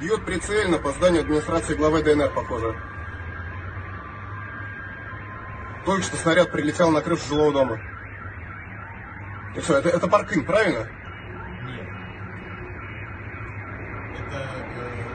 Бьет прицельно по зданию администрации главы ДНР, похоже. Только что снаряд прилетел на крышу жилого дома. И что, это, это Паркын, правильно? Нет. Это э,